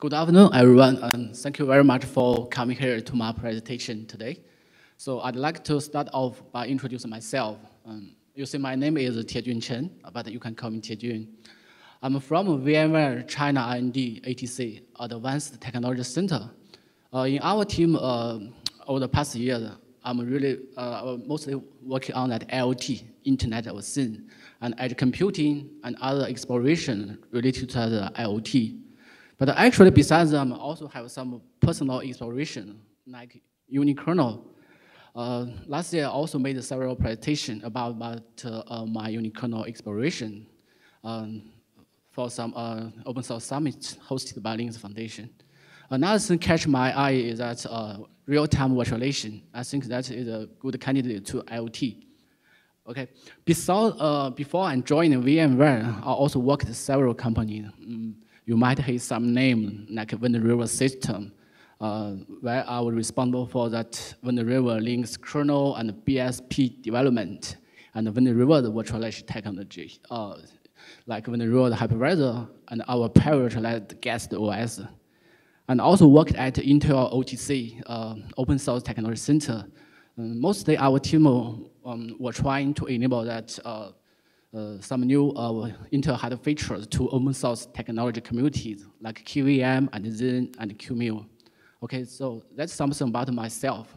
Good afternoon, everyone, and thank you very much for coming here to my presentation today. So I'd like to start off by introducing myself. Um, you see, my name is Tiejun Chen, but you can call me Tiejun. I'm from VMware China R&D ATC, Advanced Technology Center. Uh, in our team, uh, over the past year, I'm really uh, mostly working on that IoT, Internet of Things, and edge computing and other exploration related to the IoT. But actually, besides them, I also have some personal exploration, like unikernel. Uh, last year, I also made several presentations about, about uh, my unikernel exploration um, for some uh, open source summit hosted by Linux Foundation. Another thing catch my eye is that uh, real-time virtualization. I think that is a good candidate to IoT. Okay, before, uh, before I joined VMware, I also worked at several companies. Mm, you might hear some name like Wind River System, uh, where I was responsible for that Wind River Linux kernel and BSP development, and Wind River virtualization technology, uh, like Wind River hypervisor and our paravirtualized guest OS and also worked at Intel OTC, uh, Open Source Technology Center. Um, mostly our team um, were trying to enable that uh, uh, some new uh, Intel had features to open source technology communities like KVM and Xen and QEMU. Okay, so that's something about myself.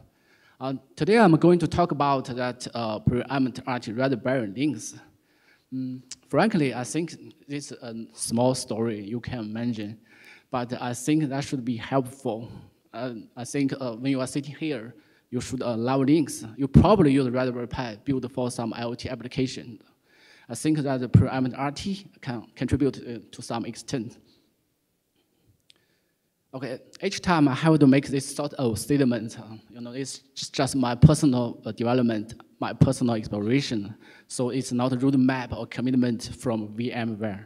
Uh, today I'm going to talk about that uh, Preempt-RT Raspberry Linux. Mm, frankly, I think this is a small story you can imagine but I think that should be helpful. Uh, I think uh, when you are sitting here, you should uh, love Linux. You probably use Raspberry Pi built for some IoT application. I think that the Preempt-RT can contribute uh, to some extent. Okay, each time I have to make this sort of statement, uh, you know, it's just my personal uh, development, my personal exploration. So it's not a roadmap or commitment from VMware.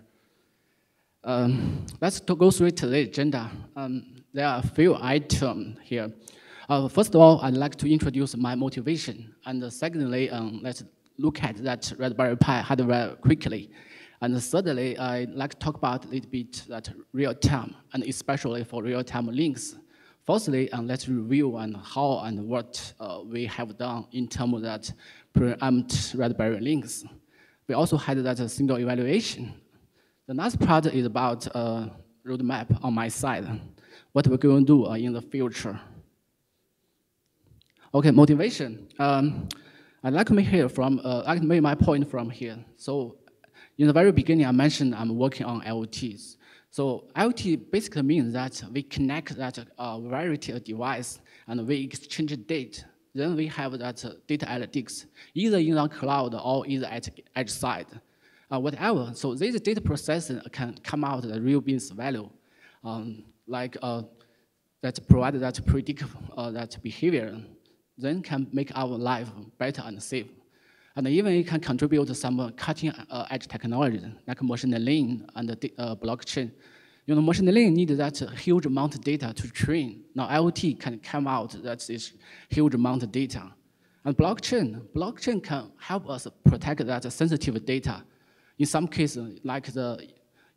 Um, let's go through today's agenda. Um, there are a few items here. Uh, first of all, I'd like to introduce my motivation. And secondly, um, let's look at that Raspberry Pi hardware quickly. And thirdly, I'd like to talk about a little bit that real time, and especially for real time Linux. Fourthly, um, let's review on how and what uh, we have done in terms of that preempt Raspberry Linux. We also had that single evaluation the next part is about uh, roadmap on my side, what we're going to do uh, in the future. Okay, motivation. Um, I'd like to here from, uh, I can make my point from here. So in the very beginning, I mentioned I'm working on IoTs. So IoT basically means that we connect that uh, variety of device and we exchange data. Then we have that uh, data analytics, either in the cloud or either at edge side uh, whatever. So this data processing can come out the real business value, um, like uh, that provide that predict uh, that behavior, then can make our life better and safe. And even it can contribute to some cutting edge technology like machine learning and uh, blockchain. You know, machine learning needs that huge amount of data to train. Now IoT can come out that this huge amount of data. And blockchain, blockchain can help us protect that sensitive data in some cases, like the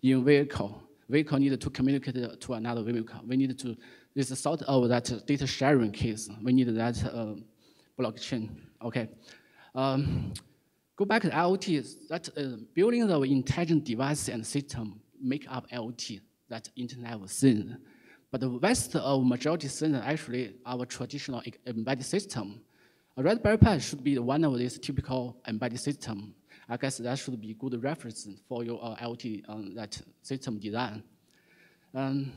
in vehicle, vehicle need to communicate to another vehicle. We need to, this is sort of that data sharing case. We need that uh, blockchain, okay. Um, go back to IoT, that uh, building the intelligent device and system make up IoT, that Internet of Things. But the rest of majority systems actually our traditional embedded system. A Raspberry Pi should be one of these typical embedded system I guess that should be good reference for your uh, IoT um, that system design. Um,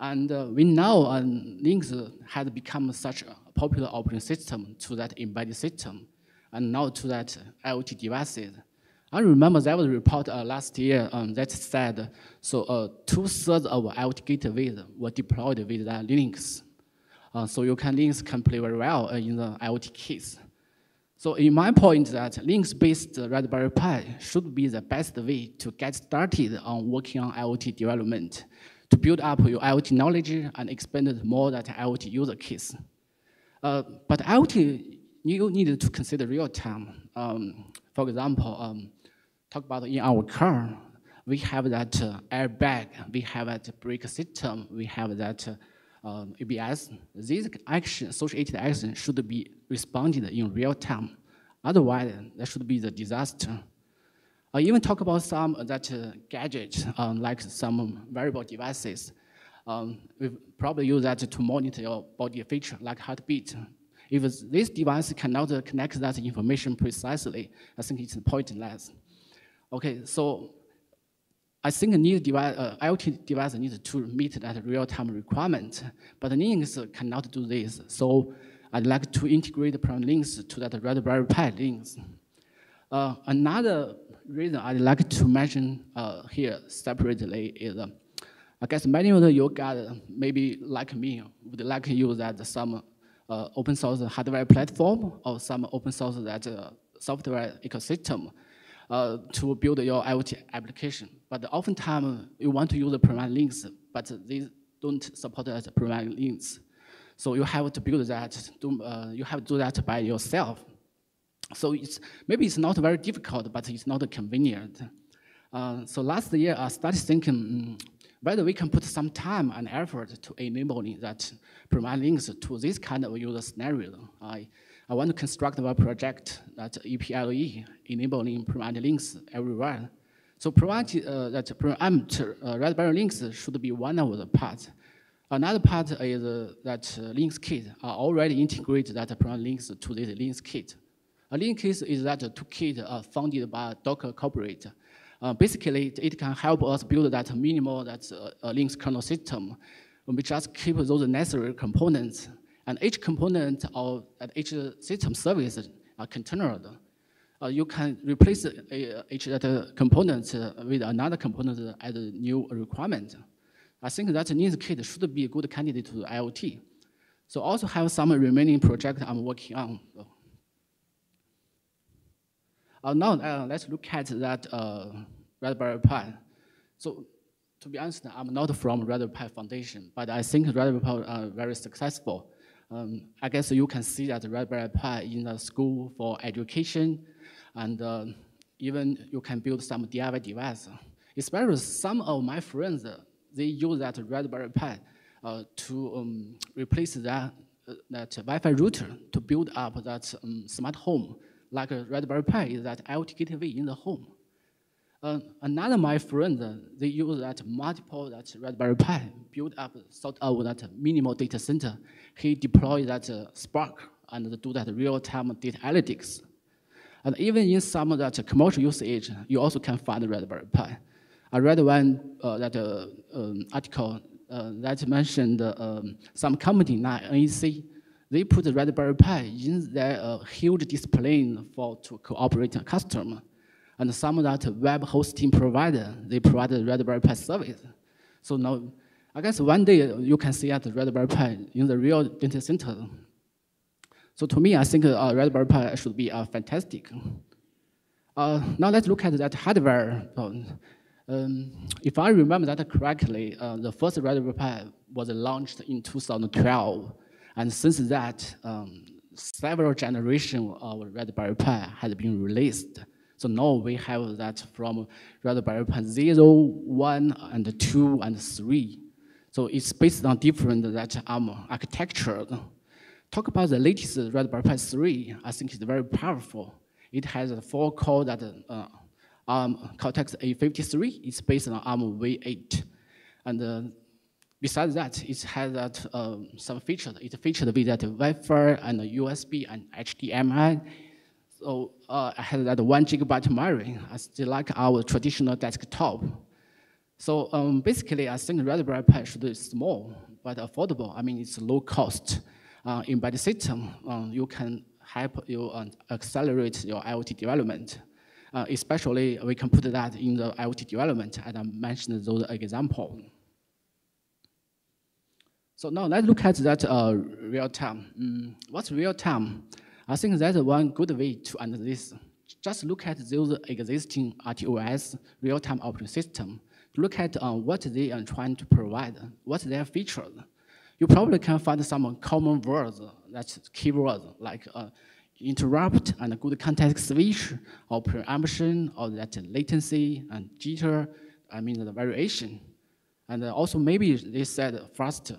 and uh, we know um, Linux has become such a popular operating system to that embedded system and now to that IoT devices. I remember there was a report uh, last year um, that said so uh, two-thirds of IoT gateways were deployed with that Linux. Uh, so you can Linux can play very well uh, in the IoT case. So in my point that Linux-based Raspberry Pi should be the best way to get started on working on IoT development, to build up your IoT knowledge and expand more that IoT user case. Uh, but IoT, you need to consider real time. Um, for example, um, talk about in our car, we have that uh, airbag, we have that brake system, we have that uh, um, ABS. These action, associated actions should be responded in real time. Otherwise, that should be the disaster. I even talk about some that uh, gadgets, um, like some wearable devices. Um, we probably use that to monitor your body feature, like heartbeat. If this device cannot connect that information precisely, I think it's pointless. Okay, so I think a new device, uh, IoT device needs to meet that real-time requirement, but Linux cannot do this. So I'd like to integrate the Prime Linux to that Raspberry Pi Linux. Uh, another reason I'd like to mention uh, here separately is, uh, I guess many of you guys, maybe like me, would like to use that some uh, open source hardware platform or some open source that uh, software ecosystem uh, to build your IoT application. But oftentimes you want to use the Prime Linux, but they don't support the Prime Linux. So you have to build that, do, uh, you have to do that by yourself. So it's, maybe it's not very difficult, but it's not convenient. Uh, so last year I started thinking um, whether we can put some time and effort to enabling that provide Linux to this kind of user scenario. I, I want to construct a project that EPLE, enabling Prime Linux everywhere. So provide uh, that parameter uh, Raspberry Linux should be one of the parts. Another part is uh, that uh, LinuxKit are already integrated that provide Linux to this LinuxKit. A LinuxKit is that a toolkit uh, funded by Docker Corporate. Uh, basically, it can help us build that minimal that uh, Linux kernel system. We just keep those necessary components, and each component of each system service are uh, you can replace uh, each other component uh, with another component as a new requirement. I think that LinuxKit should be a good candidate to IoT. So also have some remaining project I'm working on. Uh, now uh, let's look at that uh, Raspberry Pi. So to be honest, I'm not from Raspberry Pi Foundation, but I think Raspberry Pi are very successful. Um, I guess you can see that Raspberry Pi in the school for education and uh, even you can build some DIY device. Especially some of my friends, they use that Raspberry Pi uh, to um, replace that, uh, that Wi-Fi router to build up that um, smart home. Like a Raspberry Pi is that IoT gateway in the home. Uh, another my friend, they use that multiple that Raspberry Pi build up sort of that minimal data center. He deployed that uh, Spark and do that real-time data analytics. And even in some of that commercial usage, you also can find Raspberry Pi. I read one uh, that uh, um, article uh, that mentioned um, some company like NEC, they put the Raspberry Pi in their uh, huge display for to cooperate a customer. And some of that web hosting provider, they provide the Raspberry Pi service. So now, I guess one day you can see at Raspberry Pi in the real data center so to me, I think uh, Raspberry Pi should be uh, fantastic. Uh, now let's look at that hardware. Um, if I remember that correctly, uh, the first Raspberry Pi was launched in 2012. And since that, um, several generations of Raspberry Pi has been released. So now we have that from Raspberry Pi 0, 1, and 2, and 3. So it's based on different that um, architecture talk about the latest Raspberry Pi 3, I think it's very powerful. It has a four core that uh, ARM Cortex A53. It's based on ARM v8. And uh, besides that, it has that uh, some features. It featured with that Wi-Fi and USB and HDMI. So uh, I had that one gigabyte memory. Still like our traditional desktop. So um, basically, I think Raspberry Pi should be small but affordable. I mean, it's low cost uh, embedded system, um, you can help you uh, accelerate your IoT development. Uh, especially, we can put that in the IoT development, as I mentioned those example. So now let's look at that uh, real time. Mm, what's real time? I think that's one good way to understand this. Just look at those existing RTOS real-time operating system. Look at uh, what they are trying to provide, what their features you probably can find some common words, that's keywords, like uh, interrupt and good context switch, or preemption, or that latency and jitter. I mean the variation. And also maybe they said faster.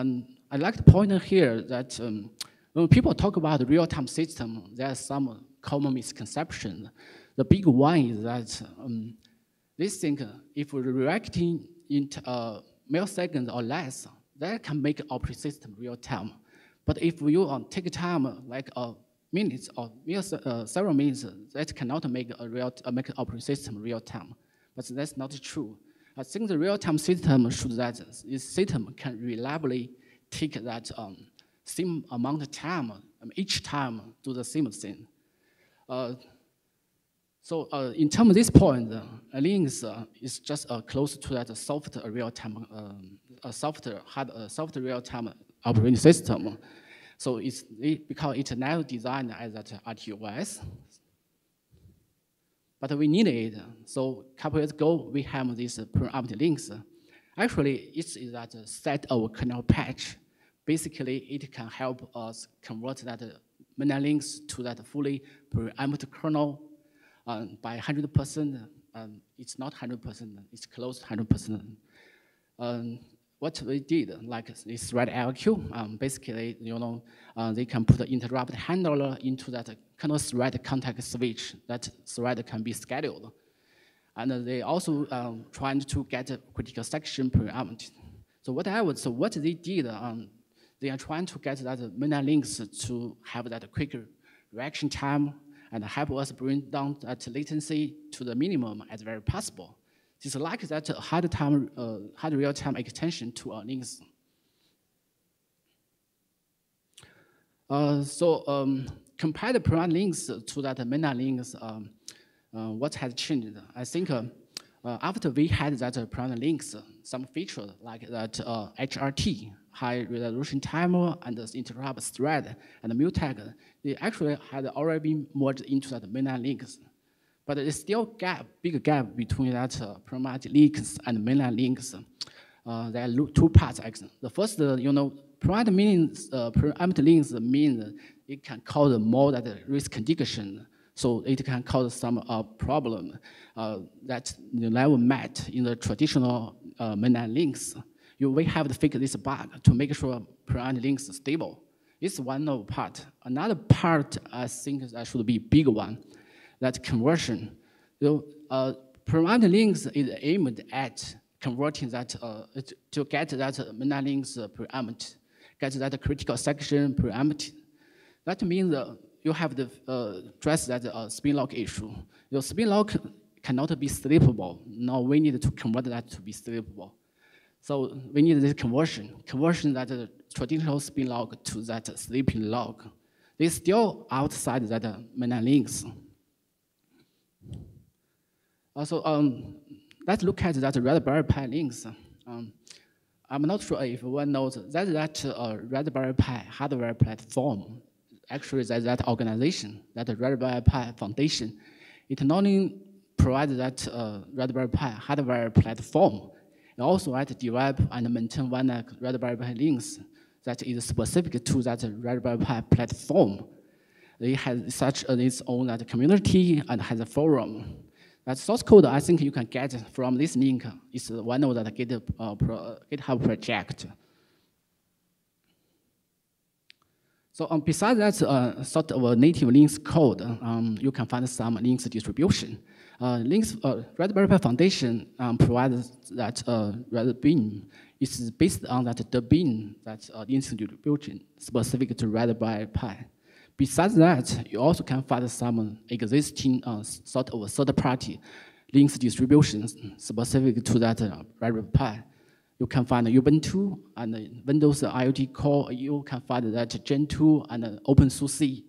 And I'd like to point out here that um, when people talk about real-time system, there are some common misconceptions. The big one is that um, they think if we're reacting in uh, milliseconds or less, that can make operating system real-time. But if you uh, take time like a minutes or uh, several minutes, that cannot make a real uh, make operating system real-time. But that's not true. I think the real-time system should that this system can reliably take that um, same amount of time, um, each time do the same thing. Uh, so uh, in terms of this point, uh, Linux uh, is just uh, close to that soft real-time, um, a soft, hard, uh, soft real-time operating system. So it's it, because it's now designed as that RTOS. But we need it. So a couple years ago, we have this preemptive Linux. Actually, it's that set of kernel patch. Basically, it can help us convert that many Linux to that fully preempted kernel um, by 100%, um, it's not 100%, it's close to 100%. Um, what we did, like this thread IRQ, um, basically, you know, uh, they can put the interrupt handler into that kernel thread context switch. That thread can be scheduled. And they also um, trying to get a critical section preempted. So what I would, so what they did, um, they are trying to get that mainline Linux to have that quicker reaction time and help us bring down that latency to the minimum as very possible. It's like that hard time, uh, hard real-time extension to our Linux. Uh, so um, compare the prime Linux to that mainline Linux, um, uh, what has changed? I think uh, uh, after we had that uh, prime Linux, some features like that HRT high resolution timer and the interrupt thread and the mutex, they actually had already been merged into that mainline Linux. But there's still gap, big gap between that uh, programmatic Linux and mainline Linux. Uh, there are two parts. Actually. The first, uh, you know, programmatic means uh, programmatic Linux mean it can cause more that risk condition. So it can cause some uh, problem uh, that you never met in the traditional uh, mainline Linux you we have to fix this bug to make sure parent Linux stable. It's one of part. Another part I think that should be big one, that conversion. So uh, Linux is aimed at converting that uh, to get that mainline Linux preempt, get that critical section preempted. That means uh, you have to uh, address that uh, spin lock issue. Your spin lock cannot be sleepable. Now we need to convert that to be sleepable. So we need this conversion, conversion that the traditional spin lock to that sleeping lock. They still outside that mainline Linux. Also, um, let's look at that Raspberry Pi Linux. Um, I'm not sure if one knows that that uh, Raspberry Pi hardware platform, actually that, that organization, that Raspberry Pi Foundation, it not only provides that uh, Raspberry Pi hardware platform, and also I develop and maintain one Raspberry Pi Linux that is specific to that Raspberry Pi platform. It has such a, its own that community and has a forum. That source code I think you can get from this link is one of the GitHub, uh, GitHub project. So um, besides that uh, sort of a native Linux code, um, you can find some Linux distribution. Uh, Linux uh, Raspberry Pi Foundation um, provides that uh, Raspbian is based on that Debian that uh, Linux distribution specific to Raspberry Pi. Besides that, you also can find some existing uh, sort of third-party Linux distributions specific to that uh, Raspberry Pi. You can find Ubuntu and Windows IoT Core. You can find that Gentoo and OpenSUSE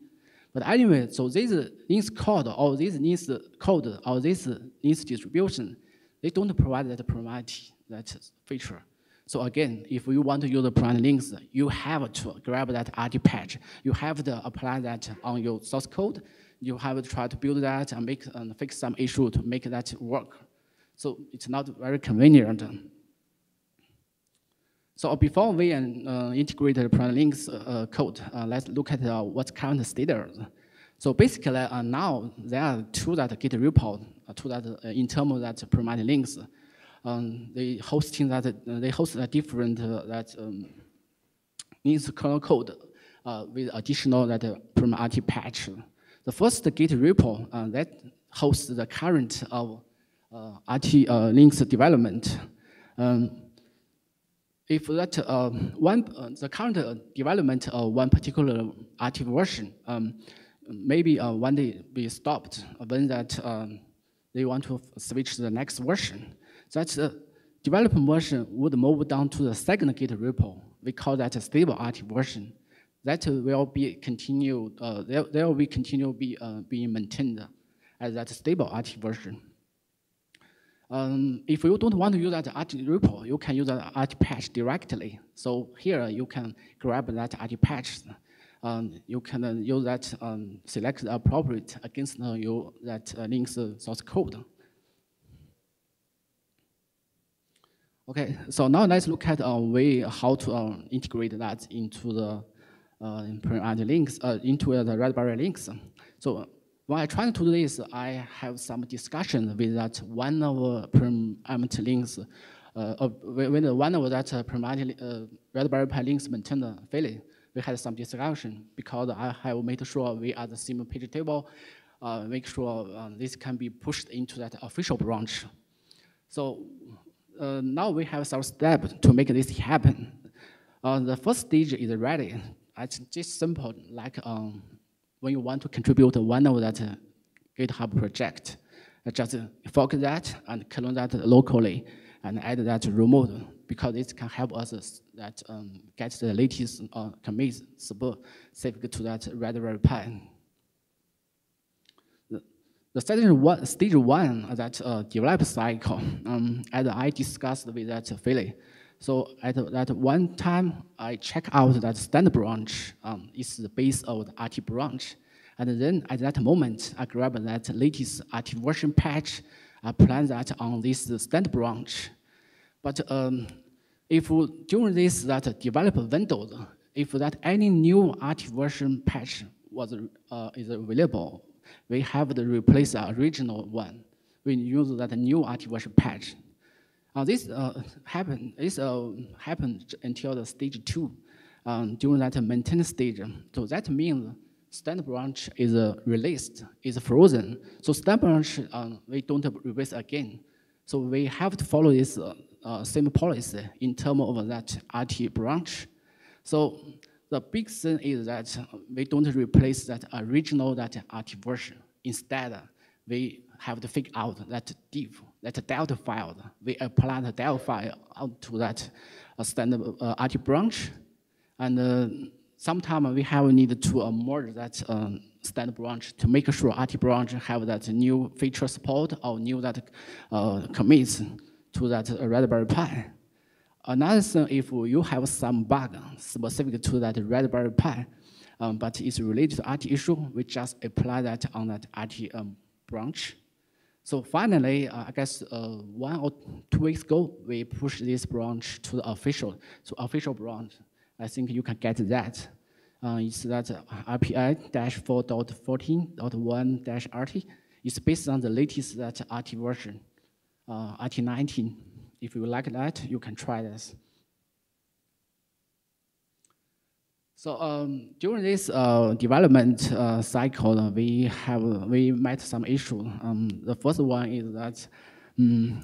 but anyway, so this Linux code or this Linux code or this Linux distribution, they don't provide that priority, that feature. So again, if you want to use the prime Linux, you have to grab that RT patch. You have to apply that on your source code. You have to try to build that and make and fix some issue to make that work. So it's not very convenient. So before we uh, integrate the Linux uh, code, uh, let's look at uh, what's current status. So basically uh, now there are two that Git repo to that uh, in terms of that problematic Linux. Um, they hosting that they host a different that um, Linux kernel code with additional that uh, patch. The first Git repo that hosts the current of RT links development. Um, if that uh, one uh, the current uh, development of one particular RT version um, maybe uh, one day be stopped when that um, they want to switch to the next version. That the development version would move down to the second Git repo. We call that a stable RT version. That will be continued. Uh, there, there will be continue be uh, being maintained as that stable RT version. Um, if you don't want to use that RT repo, you can use that RT patch directly. So here you can grab that RT patch. Um, you can uh, use that, um, select the appropriate against uh, your, that uh, Linux source code. Okay, so now let's look at a way how to uh, integrate that into the uh, Linux, uh, into the Raspberry Linux. So when I try to do this, I have some discussion with that one of permanent Linux, uh, when one of that uh, permanent uh, Raspberry Pi Linux maintainer failing. We had some discussion because I have made sure we are the same page table, uh, make sure uh, this can be pushed into that official branch. So uh, now we have some steps to make this happen. Uh, the first stage is ready. It's just simple, like um, when you want to contribute one of that uh, GitHub project, uh, just fork that and clone that locally and add that remote because it can help us that um, get the latest uh, commits specific to that Raspberry Pi. The, stage one, stage one that uh, develop cycle, um, as I discussed with that Philly, so at that one time, I check out that standard branch um, is the base of the RT branch. And then at that moment, I grab that latest RT version patch, I plan that on this standard branch. But um, if during this that developer window, if that any new RT version patch was uh, is available, we have to replace the original one. We use that new RT version patch. Uh, this uh, happened. This uh, happened until the stage two, um, during that maintenance stage. So that means standard branch is uh, released, is frozen. So standard branch um, we don't release again. So we have to follow this uh, uh, same policy in terms of that RT branch. So the big thing is that we don't replace that original that RT version. Instead, we have to figure out that div, that delta file. We apply the delta file onto that uh, standard uh, RT branch. And uh, sometimes we have need to uh, merge that um, standard branch to make sure RT branch have that new feature support or new that uh, commits to that Raspberry Pi. Another thing, if you have some bug specific to that Raspberry Pi, um, but it's related to RT issue, we just apply that on that RT um, branch. So finally, uh, I guess uh, one or two weeks ago, we pushed this branch to the official, to official branch. I think you can get that. Uh, it's that RPI-4.14.1-RT. It's based on the latest that RT version uh, RT19. If you like that, you can try this. So um, during this uh, development uh, cycle, we have we met some issues. Um, the first one is that um,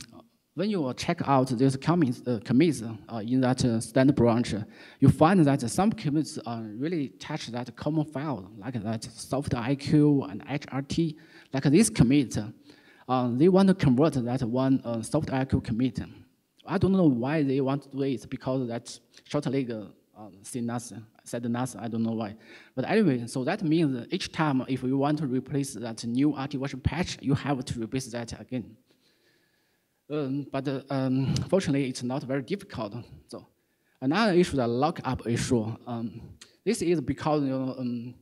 when you check out these commits, uh, commits uh, in that uh, standard branch, you find that some commits really touch that common file, like that softirq and HRT. Like this commit, uh, they want to convert that one softirq commit. I don't know why they want to do it because that short leg uh, said nothing, said nothing, I don't know why. But anyway, so that means each time if you want to replace that new RT version patch, you have to replace that again. Um, but uh, um, fortunately, it's not very difficult. So another issue, the lockup issue. Um, this is because you know, um,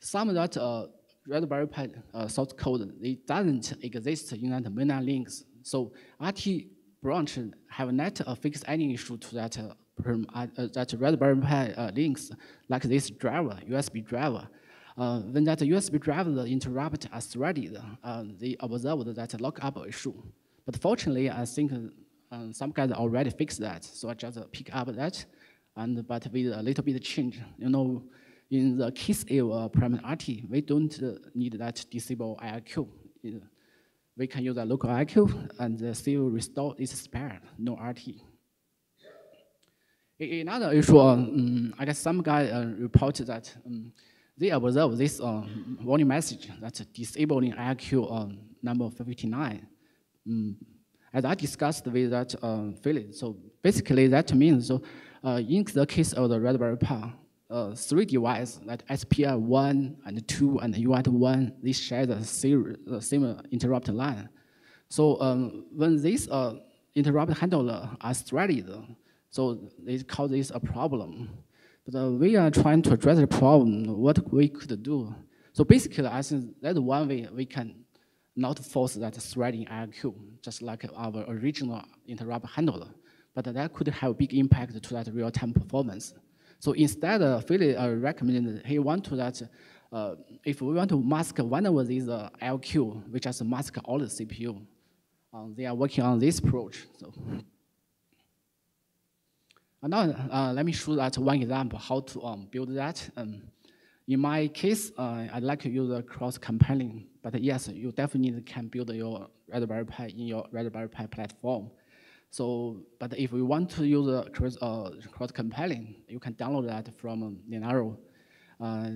some of that uh, Raspberry Pi uh, source code, it doesn't exist in that mainline Linux. So RT branch have not uh, fixed any issue to that uh, uh, that Raspberry Pi uh, Linux, like this driver, USB driver. Uh, when that USB driver interrupt are threaded, uh, they observed that lockup issue. But fortunately, I think uh, some guys already fixed that, so I just pick up that, and but with a little bit change. You know, in the case of uh, primary RT, we don't uh, need that disable IRQ. We can use a local IRQ and still restore its spare, no RT. Another issue, um, I guess some guy uh, reported that um, they observe this uh, warning message that disabling IRQ uh, number 59. Um, as I discussed with that uh, Philip, so basically that means so uh, in the case of the Raspberry Pi, uh, three devices like SPI 1 and 2 and UART 1, they share the same, same interrupt line. So um, when this uh, interrupt handler are threaded, so they call this a problem. But uh, we are trying to address the problem, what we could do. So basically, I think that's one way we can not force that threading IRQ, just like our original interrupt handler. But that could have big impact to that real-time performance. So instead, uh, Philip uh, recommended he want to that uh, if we want to mask one of these uh, IRQ, we just mask all the CPU. Um, they are working on this approach. So. And now, uh, let me show that one example, how to um, build that. Um, in my case, uh, I'd like to use a cross-compiling, but yes, you definitely can build your Raspberry Pi in your Raspberry Pi platform. So, but if we want to use a cross, uh, cross-compiling, you can download that from Linaro. Uh,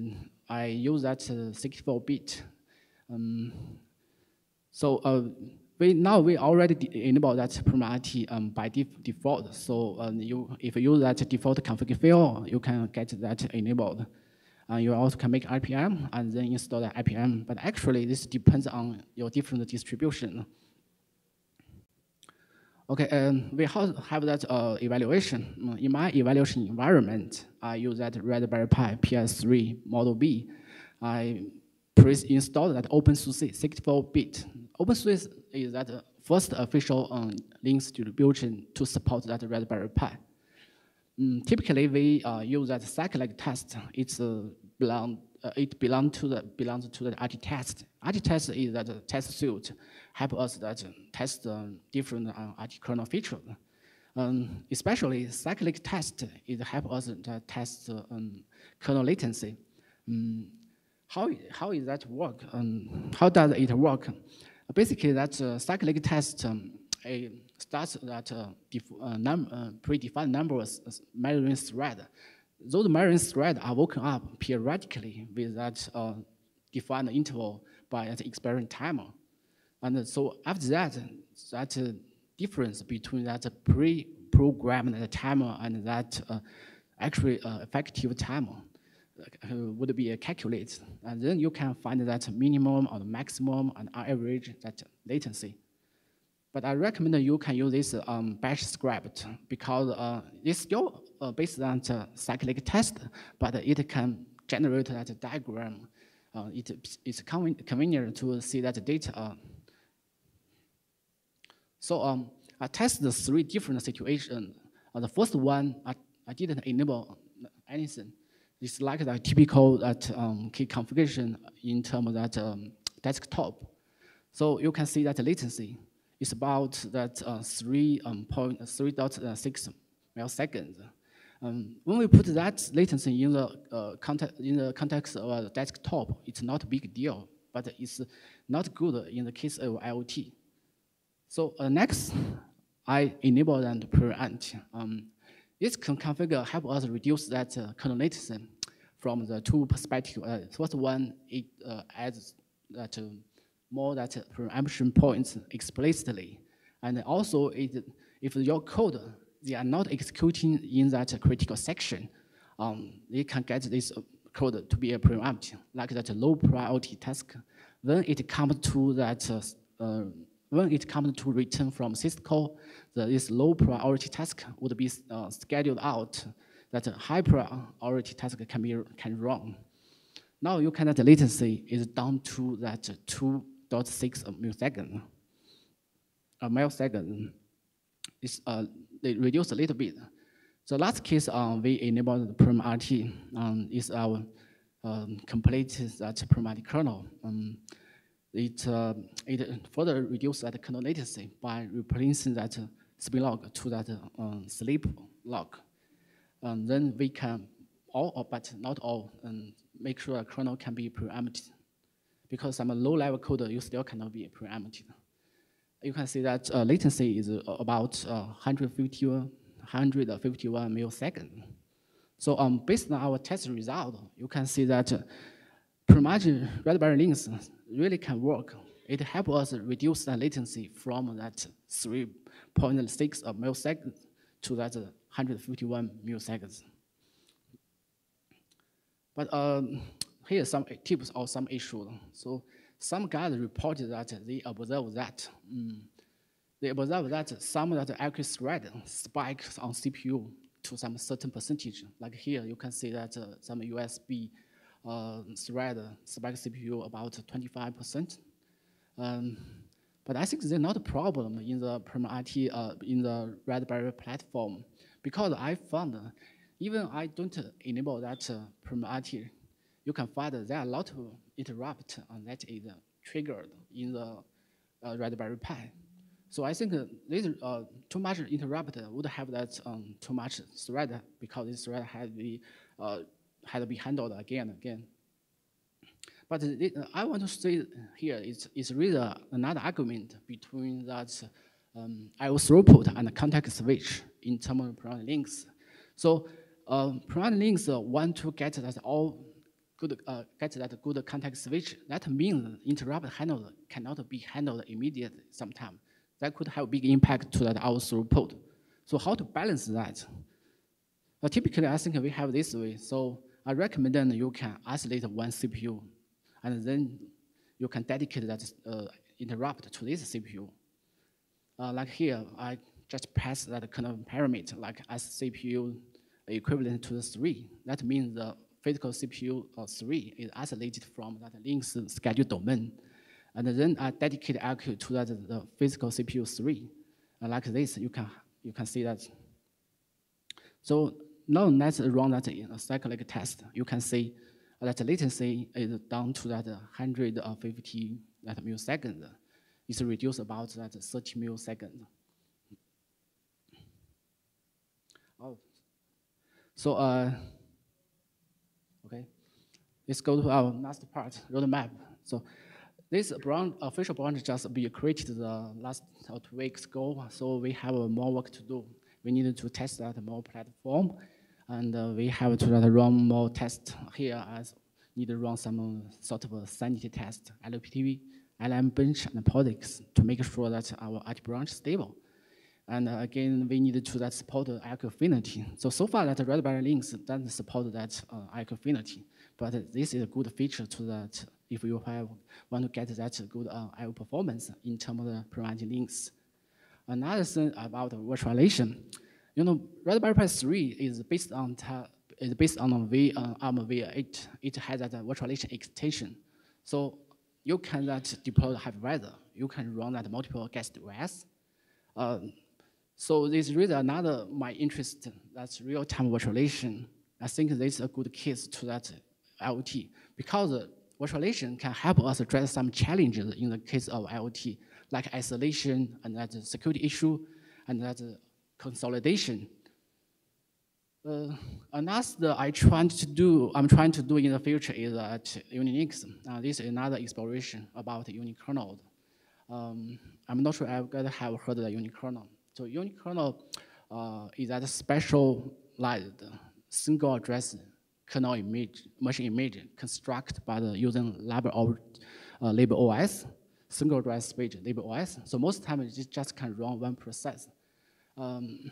I use that 64-bit. Um, so uh, we now we already enable that priority um, by def default. So um, you if you use that default config file, you can get that enabled. Uh, you also can make RPM and then install the IPM. But actually, this depends on your different distribution. Okay, um, we have that uh, evaluation. Mm, in my evaluation environment, I use that Raspberry Pi PS3 Model B. I pre-installed that OpenSUSE 64-bit. OpenSUSE is that first official um, Linux distribution to support that Raspberry Pi. Um, typically, we uh, use that cyclic test. It's uh, belong, uh, it belong to the belongs to the RT test. RT test is that test suite help us that test uh, different uh, RT kernel features. Um, especially cyclic test is help us to test um, kernel latency. Um, how, how is that work? Um, how does it work? Basically, that uh, cyclic test um, a starts that uh, uh, num uh, predefined numbers measuring thread. Those measuring threads are woken up periodically with that uh, defined interval by an experiment timer. And so after that, that uh, difference between that pre-programmed timer and that uh, actually effective timer would be calculated. And then you can find that minimum or maximum and average that latency. But I recommend you can use this um, script because uh, it's still uh, based on the cyclic test, but it can generate that diagram. Uh, it, it's convenient to see that data. So um, I tested the three different situations. Uh, the first one, I, I didn't enable anything. It's like the typical that um, key configuration in terms of that um, desktop. So you can see that latency is about that uh, 3.3.6 um, milliseconds. Um, when we put that latency in the, uh, context, in the context of a desktop, it's not a big deal, but it's not good in the case of IoT. So uh, next, I enable and prevent. Um, this can configure help us reduce that uh, from the two perspectives. Uh, first one, it uh, adds that uh, more that preemption points explicitly. And also, it, if your code, they are not executing in that critical section, um, they can get this code to be a preempt, like that low priority task. When it comes to that uh, when it comes to return from syscall, the, this low priority task would be uh, scheduled out that high priority task can be can run. Now you can that latency is down to that 2.6 millisecond. A millisecond is uh, they reduce a little bit. The last case uh, we enabled the Perm RT um, is our um, complete that problematic kernel. Um, it, uh, it further reduces that kernel latency by replacing that spin lock to that um, sleep log. And then we can all, but not all, make sure a kernel can be preempted. Because some low-level code, you still cannot be preempted. You can see that uh, latency is uh, about uh, 151, 151 milliseconds. So um, based on our test result, you can see that uh, Pragmatic Raspberry Linux really can work. It helps us reduce the latency from that 3.6 milliseconds to that 151 milliseconds. But um, here are some tips or some issues. So some guys reported that they observed that um, they observed that some of the accuracy thread spikes on CPU to some certain percentage. Like here, you can see that uh, some USB uh, thread spike CPU about 25%. Um, but I think there's not a problem in the PermaIT, uh, in the Raspberry platform, because I found even I don't enable that uh, PermaIT, you can find there are a lot of interrupt that is triggered in the uh, Raspberry Pi. So I think this uh, too much interrupt would have that um, too much thread because this thread has the uh, had to be handled again and again. But it, I want to say here it's really another argument between that um, IO throughput and the context switch in terms of private Linux. So um, private Linux want to get that all good uh, get that good context switch. That means interrupt handled cannot be handled immediately sometimes that could have big impact to that our throughput. So how to balance that? Well, typically, I think we have this way. So I recommend that you can isolate one CPU, and then you can dedicate that uh, interrupt to this CPU. Uh, like here, I just pass that kind of parameter, like as CPU equivalent to the three. That means the physical CPU of three is isolated from that Linux schedule domain. And then I dedicate IRQ to that the physical CPU three. And like this, you can you can see that. So now let's run that in a cyclic test. You can see that latency is down to that 150 that millisecond. It's reduced about that 30 millisecond. Oh, so uh, okay, let's go to our last part, roadmap. So this branch, official branch just be created the last two weeks ago, so we have more work to do. We need to test that more platform, and uh, we have to run more tests here as need to run some sort of a sanity test, LPTV, LM bench, and POSIX to make sure that our IT branch is stable. And uh, again, we need to that support IRQ affinity. So, so far that Raspberry Linux doesn't support that uh, affinity, but this is a good feature to that if you have, want to get that good uh, IO performance in terms of the preventing Linux. Another thing about virtualization, you know, Raspberry Pi 3 is based on is based on a v, uh, ARM v8. It has that virtualization extension. So you can that deploy the hypervisor. You can run that multiple guest OS. Um, so this is really another my interest, that's real-time virtualization. I think this is a good case to that IoT because virtualization can help us address some challenges in the case of IoT, like isolation and that security issue and that consolidation. Uh, another I trying to do, I'm trying to do in the future is at Unix. Uh, this is another exploration about unikernel. Um, I'm not sure I've got have heard of the unikernel. So unikernel uh, is that specialized single address kernel image, machine image constructed by the using label, uh, label OS, single address page label OS. So most time it just can run one process. Um,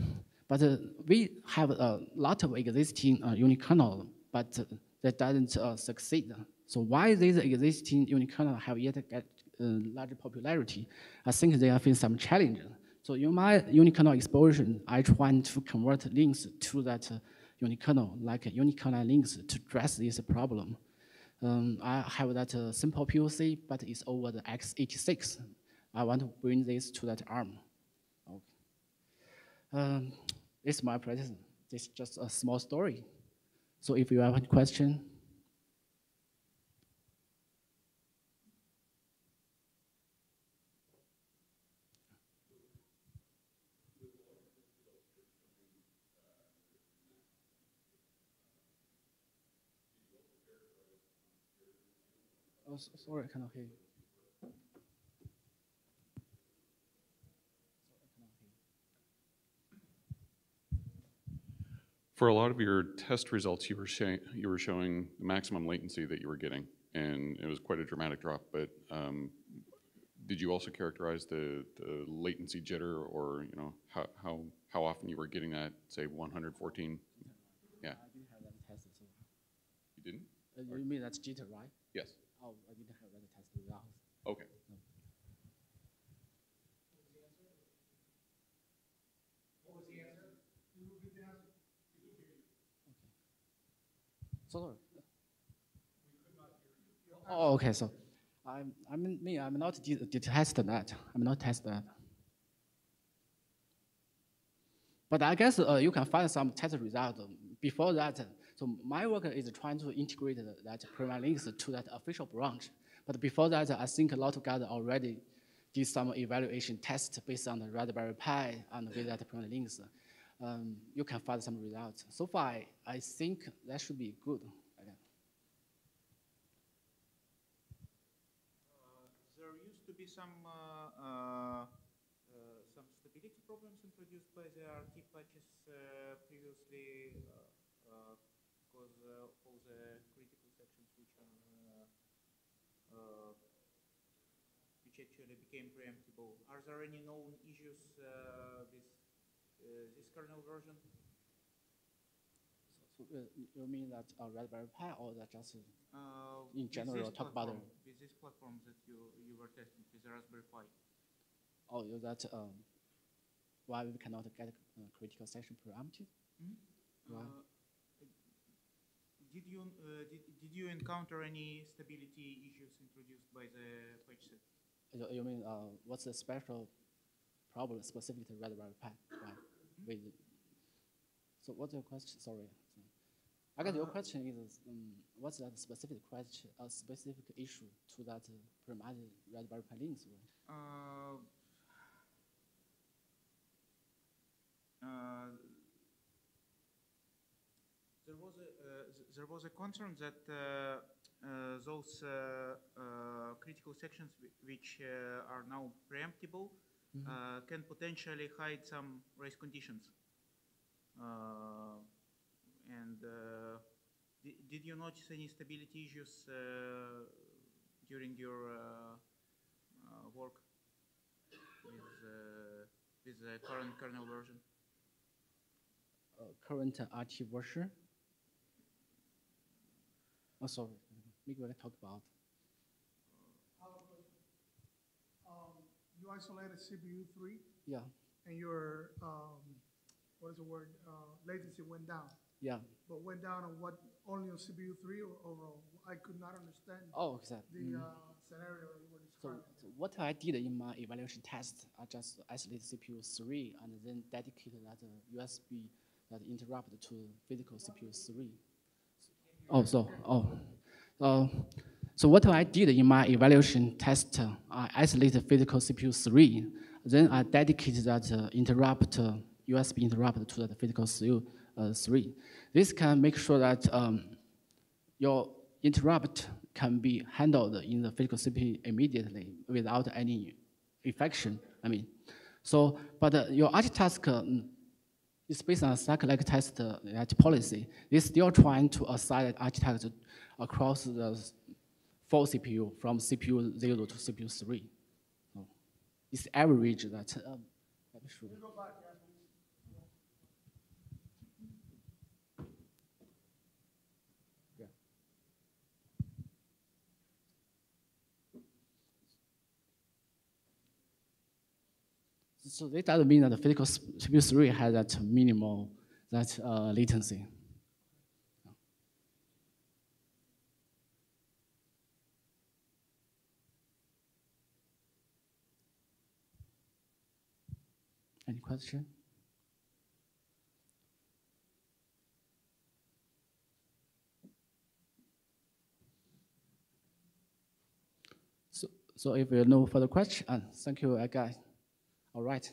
but uh, we have a lot of existing uh, unikernel, but that doesn't uh, succeed. So why these existing unikernel have yet get large popularity? I think they are facing some challenges. So in my unikernel exploration, I try to convert Linux to that unikernel, like unikernel Linux to address this problem. Um, I have that uh, simple POC, but it's over the x86. I want to bring this to that ARM. Um, it's my presentation. It's just a small story. So if you have a question, oh, sorry, I cannot hear you. For a lot of your test results, you were showing, you were showing the maximum latency that you were getting, and it was quite a dramatic drop, but um, did you also characterize the, the latency jitter or, you know, how, how, how often you were getting that, say, 114? Yeah, I didn't have that test, so, you didn't? uh, you mean that's jitter, right? Yes, Oh, I didn't have that test results. okay. Sorry. Oh, okay, so, I'm, I mean, me, I'm not de- de- that, I'm not test that. But I guess uh, you can find some test result before that. So my work is trying to integrate that Preempt Linux to that official branch. But before that, I think a lot of guys already did some evaluation test based on the Raspberry Pi and with that Preempt Linux. Um, you can find some results. So far, I, I think that should be good. again. There used to be some uh, uh, uh, some stability problems introduced by the RT patches uh, previously, because uh, all the critical sections which are uh, uh, which actually became preemptible. Are there any known issues uh, uh, this kernel version? So uh, you mean that uh, Raspberry Pi or that just Uh, In general, talk about platform, with this platform that you you were testing with Raspberry Pi. or is that um, why we cannot get uh, critical section preempted? Why? Uh, Did you, uh, did, did you encounter any stability issues introduced by the patch set? You- You mean uh, what's the special problem specific to Raspberry Pi? Right. So what's your question? Sorry. I guess your question is um, what's that specific question, a specific issue to that uh, Preempt-RT Raspberry Pi Linux? Right? Uh, uh, There was a, uh, th- there was a concern that uh, uh, those uh, uh, critical sections which uh, are now preemptible uh, can potentially hide some race conditions. Uh, And uh, di- did you notice any stability issues uh, during your uh, uh, work with, uh, with the current kernel version? Uh, current uh, version? Oh, sorry. Maybe we can talk about. um, you isolated CPU three Yeah, and your, um, what is the word, uh, latency went down. yeah. But went down on what, only on CPU three or overall? I could not understand Oh, exactly. the, uh, scenario you were So, describing. so what I did in my evaluation test, I just isolate CPU three and then dedicate that uh, USB that interrupt to physical CPU three. Oh, so, oh, uh, so what I did in my evaluation test, uh, I isolated physical CPU three, then I dedicated that uh, interrupt, uh, USB interrupt to the physical CPU uh, three. This can make sure that um, your interrupt can be handled in the physical CPU immediately without any infection. I mean, so but uh, your uh, mm, is based on a cyclic test uh, policy. It's still trying to assign RT-task across the four CPU from CPU zero to CPU three. So it's average that. Um, that. So it doesn't mean that the physical CPU three has that minimal that uh, latency. Any question? So, so if there are no further questions, uh, thank you, uh, guys. All right.